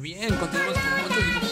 bien, continuamos con otro dibujo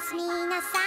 すみなさい。